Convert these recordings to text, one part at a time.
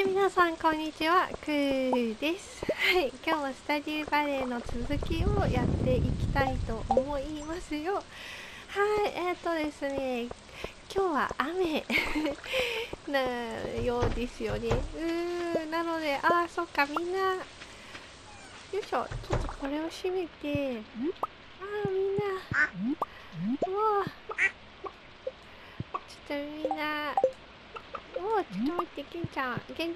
はい、皆さん、こんにちは。クーです。はい、今日もスタジオバレエの続きをやっていきたいと思いますよ。はい、えっ、ー、とですね、今日は雨 なようですよね。うーん、なので、あー、そっか、みんな、よいしょ、ちょっとこれを閉めて、あー、みんな、もう、ちょっとみんな、おー、ちょっと待って、けんちゃん、けん、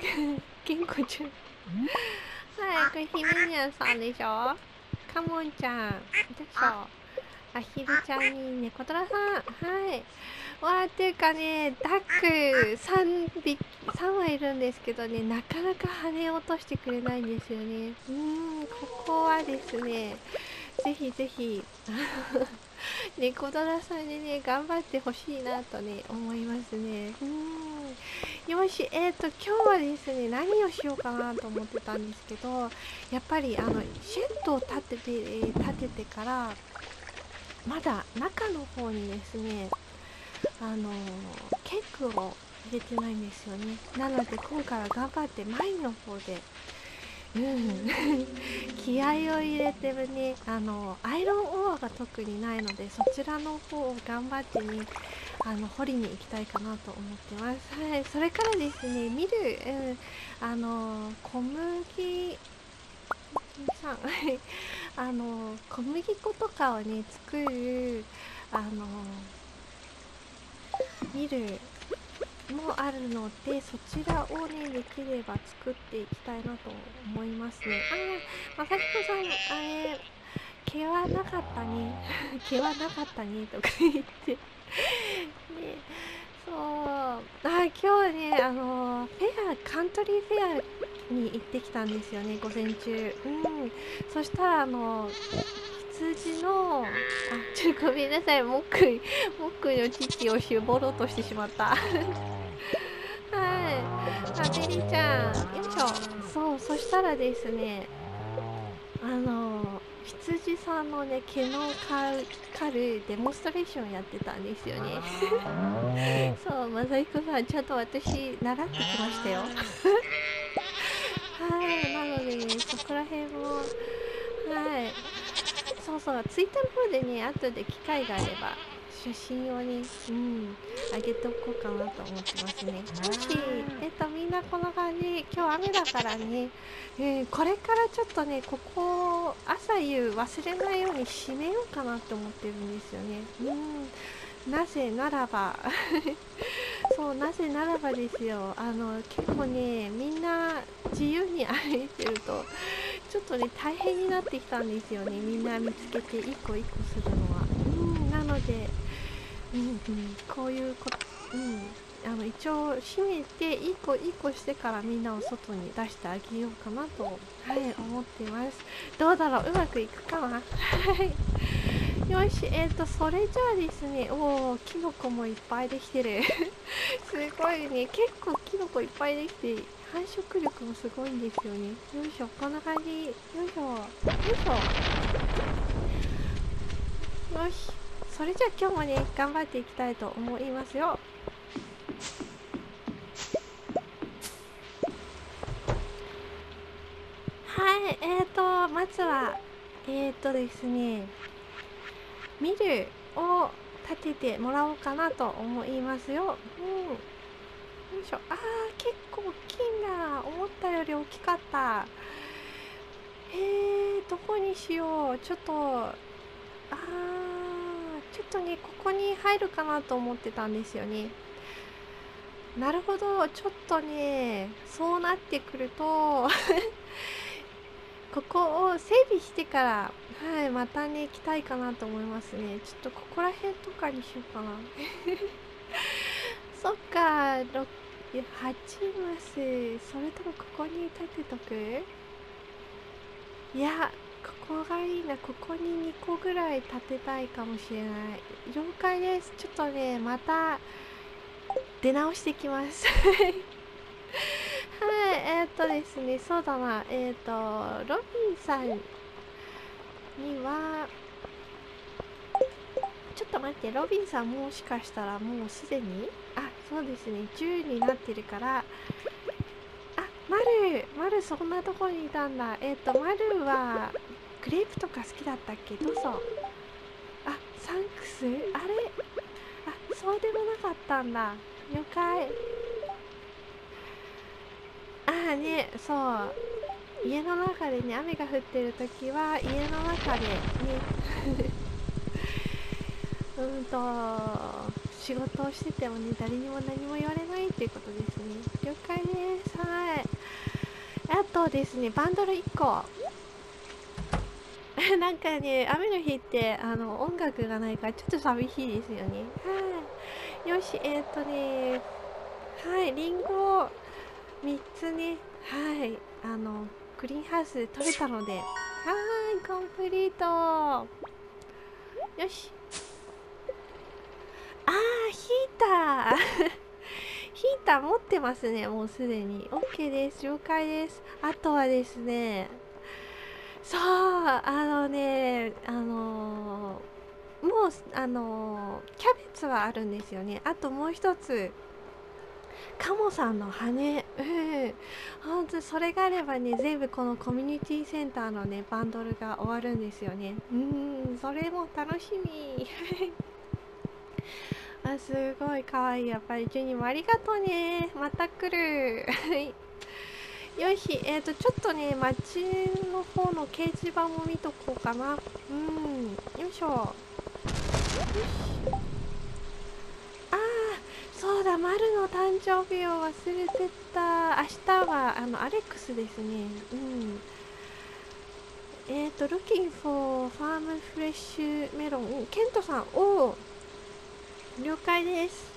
けんこちゃん。はい、これひめにゃんさんでしょ？かもんちゃん、でしょ？あひるちゃんにねことらさん、はい。わーっていうかね、ダック3匹、3羽いるんですけどね、なかなか羽を落としてくれないんですよね。うーん、ここはですね、ぜひぜひ、ね、コドラさんにね、頑張ってほしいなとね、思いますね。うーん。よし、えっ、ー、と、今日はですね、何をしようかなと思ってたんですけど、やっぱり、あの、シェッドを立てて、立ててから、まだ中の方にですね、あのケークを入れてないんですよね。なので、今回は頑張って前の方で、うん、気合を入れてね、あの、アイロンオアが特にないので、そちらの方を頑張ってね、あの、掘りに行きたいかなと思ってます。はい、それからですね、見る、うん、あの、小麦、さん、あの、小麦粉とかをね、作る、あの、見るもあるのでそちらをねできれば作っていきたいなと思いますねあまさひこさんあれ毛はなかったね毛はなかったねとか言ってそう。あ今日ねあのフェアカントリーフェアに行ってきたんですよね午前中。うん。そしたらあの羊のあちょっとごめんなさい。もっくいもっくいの父を絞ろうとしてしまった。はい。あベリちゃんよいしょ。そうそしたらですねあの羊さんのね毛の刈るデモンストレーションやってたんですよね。そうまさひこさんちゃんと私習ってきましたよ。はいなので、ね、そこら辺もはい。そうそう、ツイッターの方でね、後で機会があれば、写真をね、うん、あげておこうかなと思ってますね。もし、えっと、みんなこんな感じ、今日雨だからね、えー、これからちょっとね、ここ、朝夕忘れないように閉めようかなって思ってるんですよね。うん、なぜならば、そう、なぜならばですよ、あの、結構ね、みんな自由に歩いてると、ちょっとね大変になってきたんですよね。みんな見つけて一個一個するのは。うんなのでうんうん。こういうこと。うん。あの一応閉めて一個一個してからみんなを外に出してあげようかなと。はい。思ってます。どうだろう？うまくいくかな？は いよし。えっ、ー、とそれじゃあですね。おおキノコもいっぱいできてる。すごいね。結構キノコいっぱいできて繁殖力もすごいんですよね。よいしょ、こんな感じ。よいしょ。よいしょ。よし。それじゃあ今日もね、頑張っていきたいと思いますよ。はい、えーと、まずは、えーとですね、ミルを立ててもらおうかなと思いますよ。うん。よいしょ。あー、結構大きいんだ。思ったより大きかった。えー、どこにしよう。ちょっと、とね、ここに入るかなと思ってたんですよね。なるほど。ちょっとね、そうなってくると ここを整備してから、はい、またね、来たいかなと思いますね。ちょっとここら辺とかにしようかな。そっか、6 8マスそれともここに立てとく？いやここがいいなここに2個ぐらい立てたいかもしれない。了解です。ちょっとねまた出直してきます。はいえー、っとですねそうだな。えー、っとロビンさんにはちょっと待ってロビンさんもしかしたらもうすでに？あそうですね。10になってるから。あまるそんなとこにいたんだ。えっ、とまるはグレープとか好きだったっけ？どうぞ。あサンクス？あれ？あそうでもなかったんだ。了解。ああねそう。家の中でね雨が降ってる時は家の中でね。うんと仕事をしててもね誰にも何も言われないっていうことですね。了解です。はい。あとですねバンドル1個。なんかね雨の日ってあの音楽がないからちょっと寂しいですよね。はい。よしえっ、とねはいりんご3つねはいあのグリーンハウス取れたのではいコンプリート。よし。あーヒーター。ヒーター持ってますねもうすでに。OK です。了解です。あとはですねそうあのねあのもうあのキャベツはあるんですよね。あともう一つカモさんの羽。うん。本当それがあればね全部このコミュニティセンターのねバンドルが終わるんですよね。うんそれも楽しみ。あすごいかわい。いやっぱりジュニもありがとうね。また来る。よしえっ、ー、とちょっとね街の方の掲示板も見とこうかなうんよいしょよしそうだ、マルの誕生日を忘れてた。明日は、あの、アレックスですね。うん。えっ、ー、と、looking for farm fresh melon。ケントさん、おお了解です。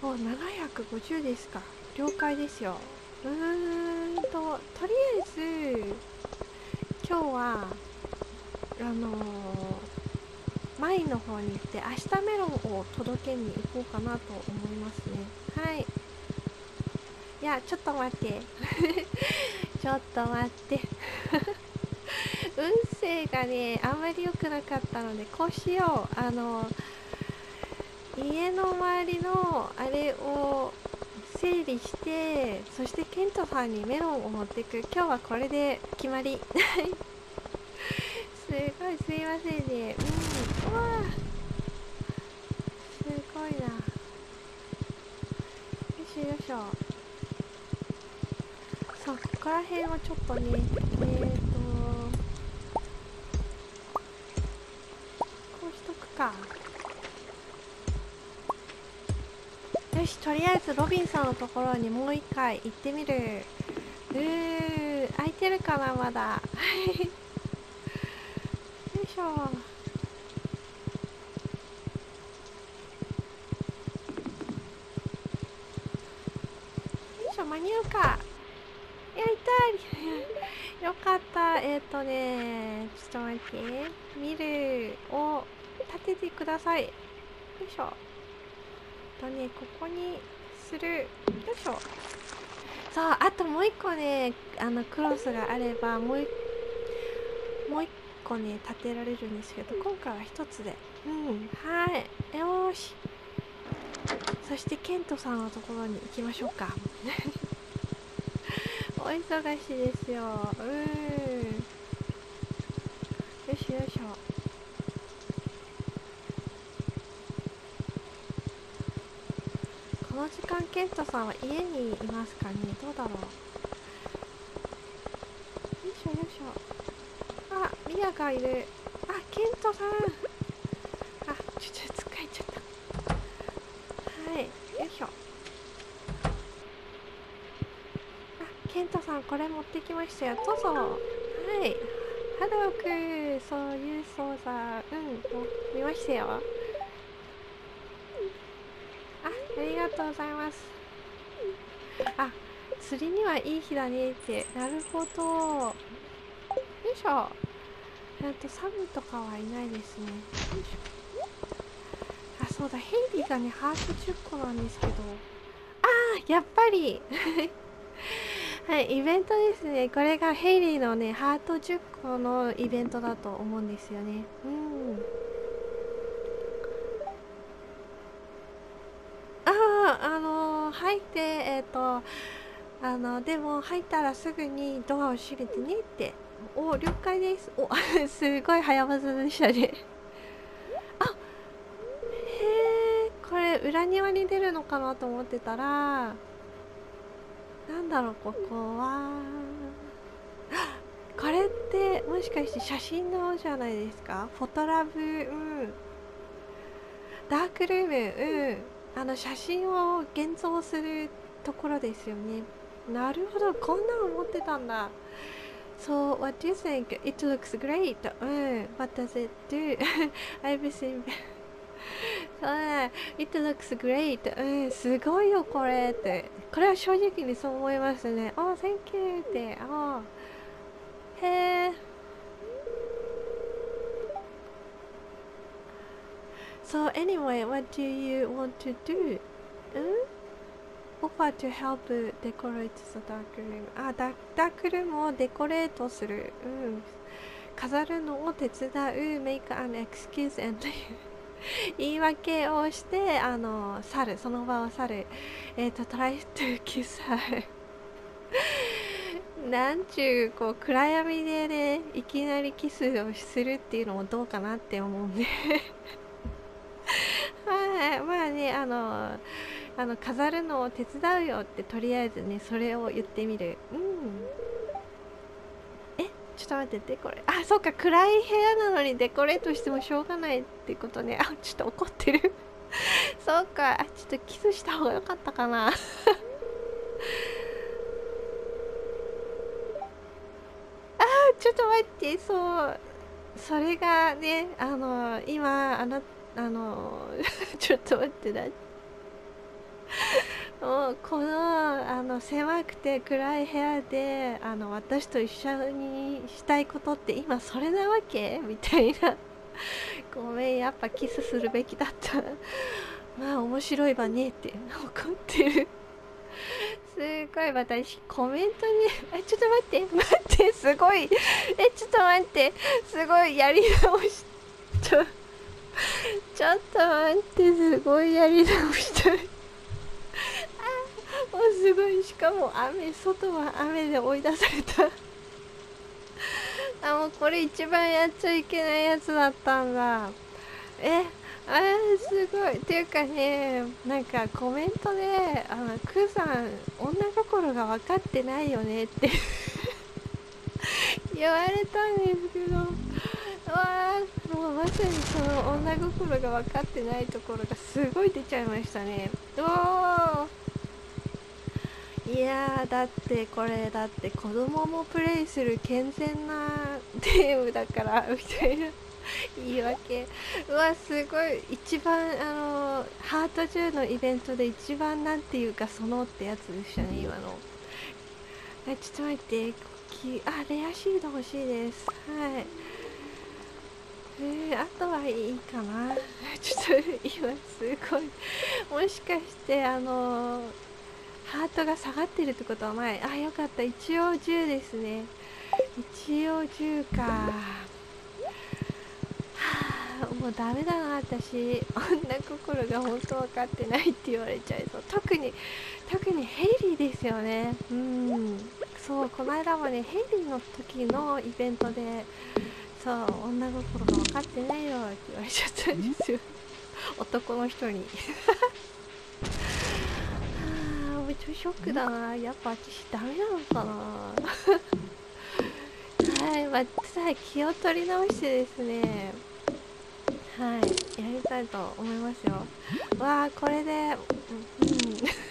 お、750ですか。了解ですよ。うーんと、とりあえず、今日は、あのーマイの方に行って明日メロンを届けに行こうかなと思いますね。はい。いやちょっと待って。ちょっと待って。運勢がねあんまり良くなかったのでこうしよう。あの家の周りのあれを整理してそしてケントさんにメロンを持っていく。今日はこれで決まり。すごいすいませんね。うん。うわすごいな。よいしょよいしょ。そうここら辺はちょっとねえーとこうしとくか。よしとりあえずロビンさんのところにもう一回行ってみる。うー空いてるかなまだ。よいしょ。よいしょ間に合うか。いやりたい。よかった。えっ、ー、とねちょっと待って。ミルを立ててください。よいしょ。とねここにする。よいしょ。そうあともう一個ねあのクロスがあればもうもう一個ね立てられるんですけど今回は1つで。うん。はい。よし。そしてケントさんのところに行きましょうか。お忙しいですよ。うん。よしよいしょこケントさんは家にいますかねどうだろうよいしょよいしょあミアがいる。あケントさん。あちょっと疲れちゃったはいよいしょあケントさん。これ持ってきましたよ。どうぞ。はい。ハロークそういう操作。うん。見ましたよあありがとうございます。あ釣りにはいい日だねって。なるほど。よいしょ。えっとサムとかはいないですね。あそうだ。ヘイリーがねハート10個なんですけど。ああやっぱり。はいイベントですね。これがヘイリーのねハート10個のイベントだと思うんですよね。うんあああのー、入ってえっ、ー、とあのでも入ったらすぐにドアを閉めてねってお了解です。お すごい早技でしたね。あへえこれ裏庭に出るのかなと思ってたらなんだろうここは。これってもしかして写真のじゃないですか？フォトラブうん。ダークルームうん。あの写真を現像するところですよねなるほどこんなの持ってたんだ So what do you think? It looks great. うん What does it do? I've seen そうね It looks great. うんすごいよこれってこれは正直にそう思いますね Oh thank you ってあへえ So anyway, what do you want to do? うんオファー to help decorate the dark room? あダダークルームをデコレートする、うん、飾るのを手伝う make an excuse and 言い訳をしてあの去る。その場を去る。えっ、ー、と try to kiss her なんちゅうこう暗闇でねいきなりキスをするっていうのもどうかなって思うんで。はいまあねあのあの飾るのを手伝うよってとりあえずねそれを言ってみる。うん。えちょっと待っててこれ。あそうか暗い部屋なのにデコレートしてもしょうがないってことね。あちょっと怒ってる。そうか。あちょっとキスした方が良かったかな。あちょっと待ってそう。それがねあの今あのあの ちょっと待ってだもうこのあの狭くて暗い部屋であの私と一緒にしたいことって今それなわけ？みたいな。ごめんやっぱキスするべきだった。まあ面白いわねって。怒ってる。すごい私コメントに。えちょっと待って。待ってすごい。えちょっと待って。すごいやり直し。ちょ ちょっと待ってすごいやり直した あもうすごいしかも雨外は雨で追い出された。あもうこれ一番やっちゃいけないやつだったんだ。えあーすごい。っていうかねなんかコメントで「あのクーさん女心が分かってないよね」って。言われたんですけど。もうまさにその女心が分かってないところがすごい出ちゃいましたね。おいやだってこれだって子供もプレイする健全なゲームだからみたいな。言い訳うわすごい一番あのハート10のイベントで一番なんていうかそのってやつでしたね今の。えちょっと待ってあレアシールド欲しいです。はい。えー、あとはいいかな。ちょっと今すごいもしかしてあのハートが下がってるってことはないあよかった。一応10ですね。一応10か。はあもうダメだな私。女心が本当分かってないって言われちゃいそう。特に特にヘイリーですよね。うん。そうこの間もねヘイリーの時のイベントでそう女心が分かってないよって言われちゃったんですよ。男の人に。はあめっちゃショックだな。やっぱ私ダメなのかな。はいまあただ気を取り直してですね。はいやりたいと思いますよ。わあこれでうん。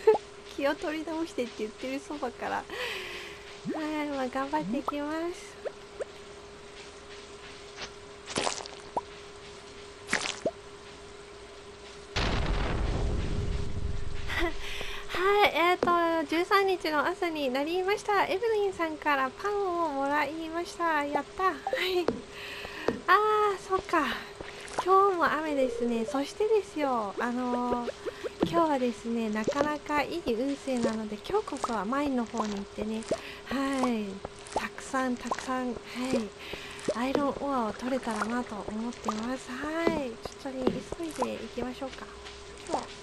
気を取り直してって言ってるそばから。はいまあ頑張っていきますはい、えっ、ー、と、13日の朝になりました。エブリンさんからパンをもらいました。やった。はい。あー、そっか。今日も雨ですね。そしてですよ、あのー、今日はですね、なかなかいい運勢なので、今日こそは前の方に行ってね、はい。たくさんたくさん、はい。アイロンオアを取れたらなと思ってます。はい。ちょっとね、急いでいきましょうか。今日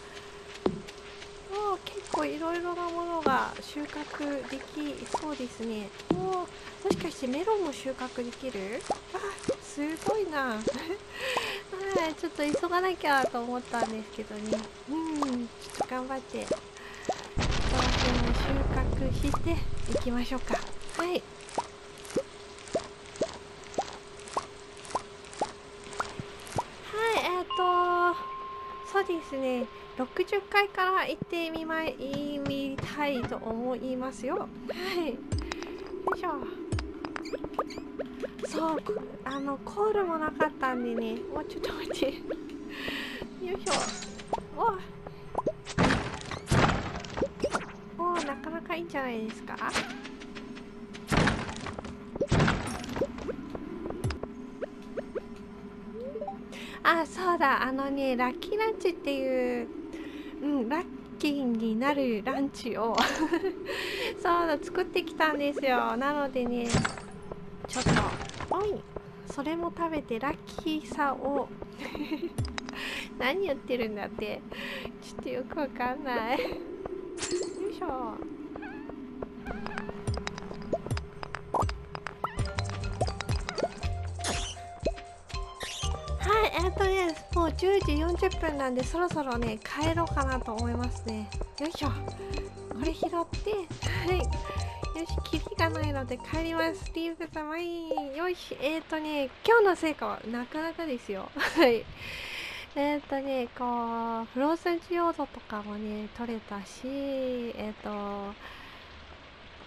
構いろいろなものが収穫できそうですね。おもしかしてメロンも収穫できる？あすごいな。はいちょっと急がなきゃと思ったんですけどね。うんちょっと頑張ってその辺を収穫していきましょうか。はいそうですね60回から行ってみまいみたいと思いますよ。はい。よいしょ。そうあのコールもなかったんでね。もうちょっと待って。よいしょ。お。おなかなかいいんじゃないですか？あそうだあのねラッキーランチっていううんラッキーになるランチを そうだ作ってきたんですよ。なのでねちょっとおいそれも食べてラッキーさを 何言ってるんだってちょっとよくわかんない。よいしょ。10時40分なんでそろそろね帰ろうかなと思いますね。よいしょ。これ拾って。はい。よしキリがないので帰ります。リーブザマイよしえっ、ー、とね今日の成果はなかなかですよ。はい。えっ、とねこうフローズンジオードとかもね取れたしえっ、ー、と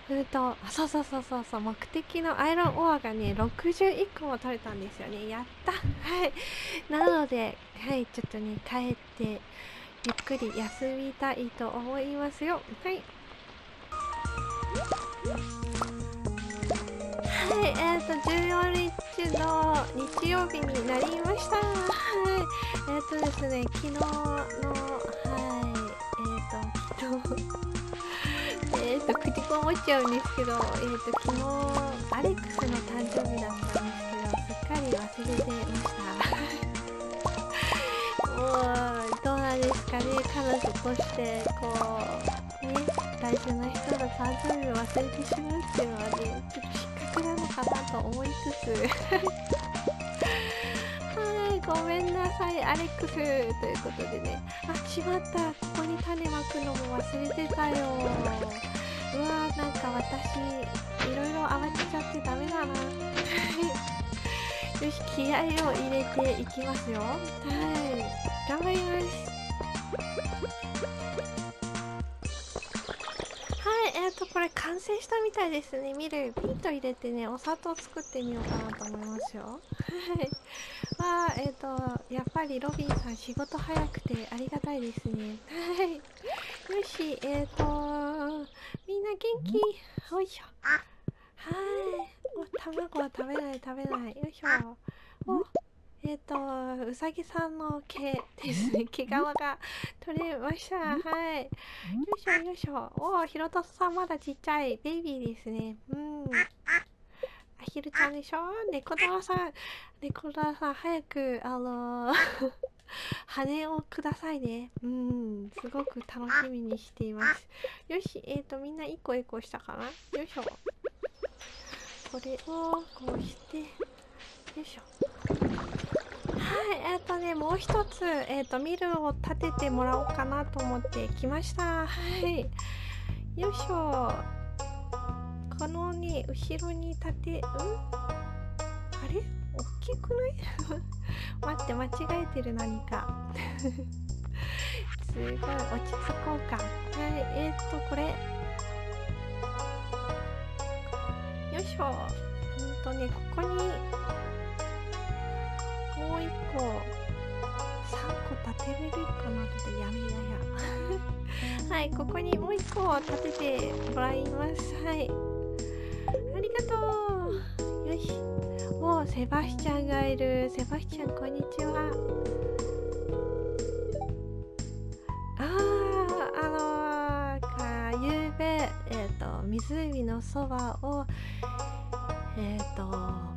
うんとそうそうそうそうそう目的のアイロンオアがね61個も取れたんですよね。やった。はい。なのではいちょっとね帰ってゆっくり休みたいと思いますよ。はい。はいえっ、ー、と14日の日曜日になりました。はい。えっ、ー、とですね昨日のはい。えっ、ー、と昨日。っ、と口こもっちゃうんですけど、えっ、ー、と昨日アレックスの誕生日だったんですけど、すっかり忘れてました。もうどうなんですかね、彼女としてこうね大事な人の誕生日を忘れてしまうっていうのはね、ちょっと失格なのかなと思いつつ。はい、ごめんなさい、アレックスということでね。あ、しまった。ここに種まくのも忘れてたよ。うわーなんか私いろいろ慌てちゃってダメだな。よし気合を入れていきますよ。はい。頑張ります。はいえっ、ー、とこれ完成したみたいですね。見る。ピント入れてねお砂糖作ってみようかなと思いますよ。はいわあえっ、ー、とやっぱりロビンさん仕事早くてありがたいですね。はい。よしえっ、ー、とみんな元気？よいしょ。はい。お卵は食べない食べない。よいしょ。おえっ、ー、とうさぎさんの毛ですね。毛皮が取れました。はい。よいしょよいしょ。おひろとさんまだちっちゃい。ベイビーですね。うんアヒルちゃんでしょ？猫ださん猫ださん早くあのー 羽をくださいね。うん、すごく楽しみにしています。よし、えっ、ー、と、みんな1個エコしたかな？よいしょ。これをこうして、よいしょ。はい、えっ、ー、とね、もう一つ、えっ、ー、と、ミルを立ててもらおうかなと思ってきました。はい。よいしょ。このね、後ろに立て、うん？あれ？大きくない？待って間違えてる何か。すごい落ち着こうか。はいえー、っとこれ。よいしょ。うんとねここにもう一個3個立てれるかな？ってやめやや。はいここにもう一個立ててもらいます。はい。ありがとう。よし。おセバスチャンがいる。セバスチャンこんにちは。あーあのー、かゆうべえっ、ー、と湖のそばをえっ、ー、と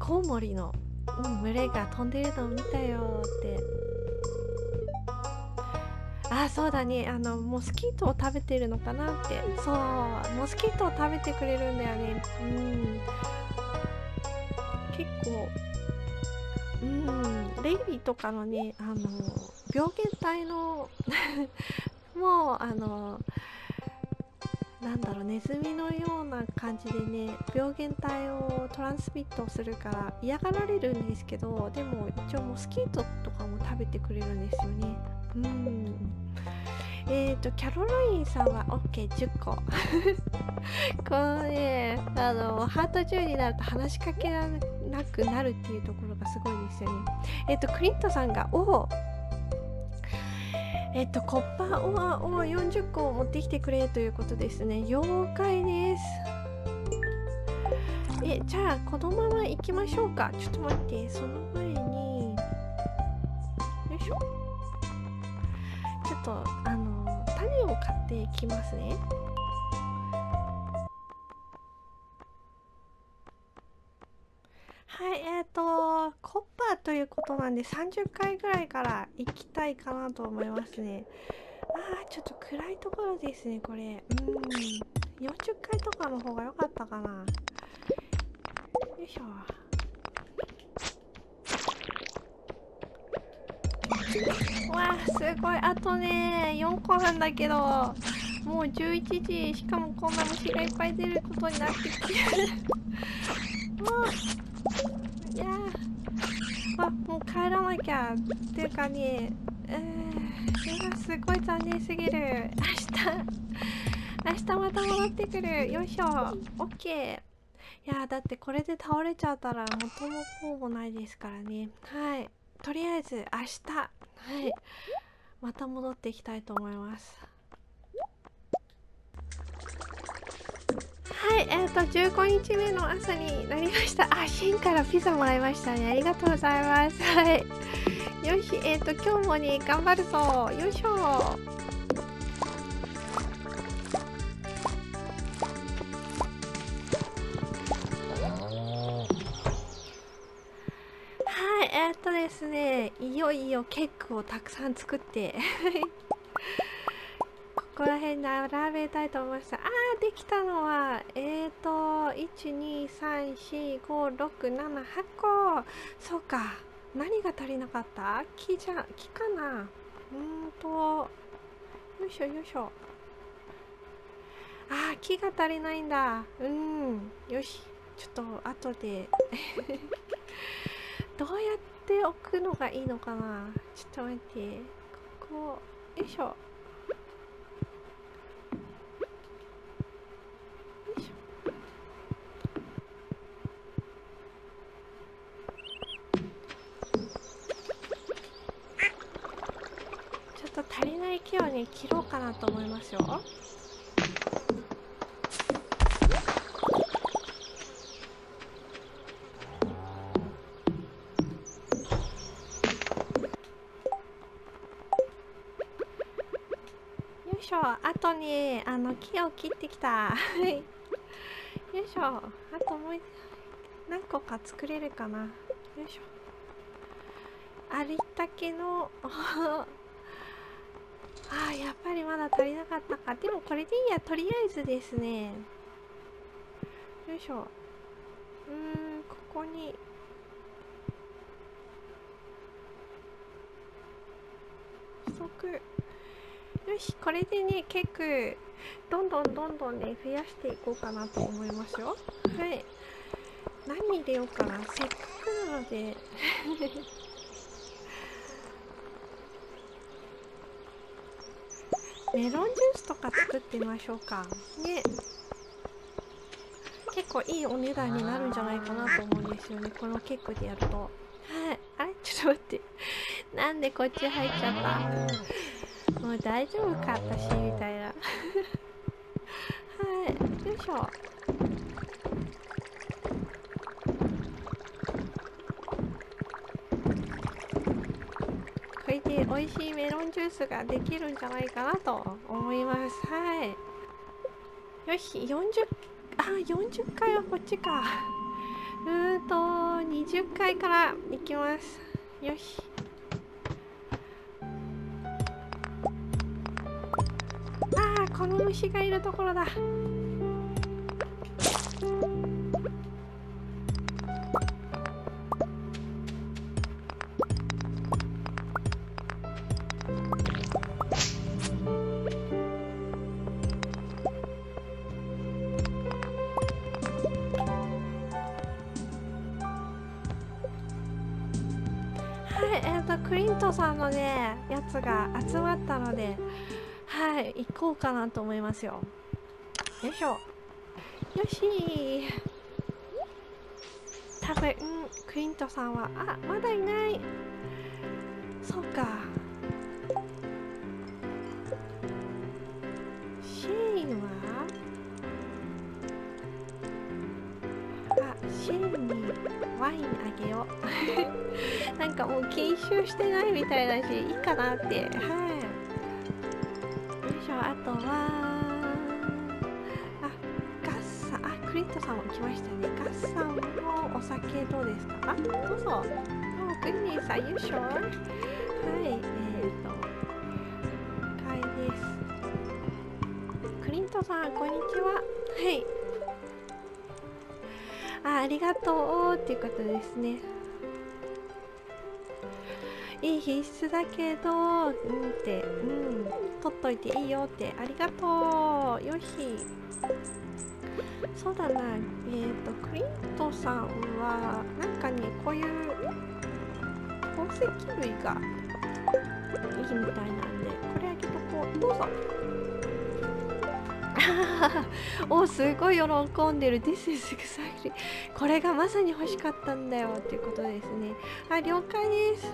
コウモリの、群れが飛んでるのを見たよってあそうだね。あのモスキートを食べてるのかなって。そうモスキートを食べてくれるんだよね。うん。結構うんレイビーとかのねあの病原体の もうあのなんだろうネズミのような感じでね病原体をトランスミットするから嫌がられるんですけどでも一応モスキートとかも食べてくれるんですよね。うんえっ、ー、とキャロラインさんは OK10 個 このねあのハート10になると話しかけられなくなるっていうところがすごいですよねえっ、ー、とクリントさんが「おえっと、コッパーオアを40個を持ってきてくれということですね。了解です。え、じゃあ、このまま行きましょうか。ちょっと待って、そのと、あの、種を買っていきますね。はい、えっ、ー、と、コッパーということなんで30回ぐらいから行きたいかなと思いますね。あー、ちょっと暗いところですね、これ。うん。40回とかの方が良かったかな。よいしょ。わあ、すごい。あとね、4個なんだけど、もう11時、しかもこんな虫がいっぱい出ることになってきてる。もういやあもう帰らなきゃっていうかねえー、すごい残念すぎる。明日明日また戻ってくる。よいしょ。オッケー。いやだってこれで倒れちゃったら元もこうもないですからね。はい。とりあえず明日はいまた戻っていきたいと思いますはい、えっ、ー、と15日目の朝になりました。あ、シンからピザもらいましたね。ありがとうございます。はい。よし、えっ、ー、と今日もね頑張るぞ。よいしょ。ですね、いよいよケーキをたくさん作って ここら辺並べたいと思いました。あー、できたのは、えーと、1、2、3、4、5、6、7、8個。そうか。何が足りなかった？木じゃ、木かな？うんと、よいしょよいしょ。あー、木が足りないんだ。うん。よし。ちょっと、後で。どうやって置くのがいいのかなちょっと待って。ここ、よいしょちょっと足りない。木をね切ろうかなと思いますよあとねあの木を切ってきた。よいしょ。あともう何個か作れるかな。よいしょ。ありったけの ああやっぱりまだ足りなかったか。でもこれでいいや。とりあえずですね。よいしょ。うんここに。不足よしこれでね結構どんどんどんどんね増やしていこうかなと思いますよ。はい。何入れようかな。せっかくなので。メロンジュースとか作ってみましょうか。ね。結構いいお値段になるんじゃないかなと思うんですよね。このケークでやると。はい。あれ？ちょっと待って。なんでこっち入っちゃった？もう大丈夫か私みたいな。はいよいしょ。これで美味しいメロンジュースができるんじゃないかなと思います。はい。よし40あ40回はこっちか。うーんと20回からいきます。よし。この虫がいるところだ。こうかなと思いますよ。よいしょ。よし。多分クリントさんはあまだいない。そうか。シェーンは？あシェーンにワインあげよう。なんかもう研修してないみたいだしいいかなって。はいあどうぞ。おクリニーさん優勝？はいえー、と会です。クリントさんこんにちは。はい。あありがとうっていうことですね。いい品質だけどうんってうん取っといていいよってありがとう。よし。そうだな。えっ、ー、とクリントさんはなんかねこういう宝石類がいいみたいなんでこれあげとこう。どうぞ。おすごい喜んでる。This is exactly これがまさに欲しかったんだよっていうことですね。あ了解です。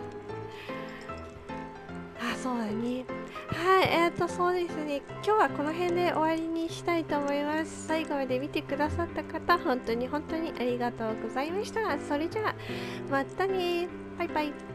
あそうだね。はいえっ、ー、とそうですね。今日はこの辺で終わりにしたいと思います。最後まで見てくださった方本当に本当にありがとうございました。それじゃあまたね。バイバイ。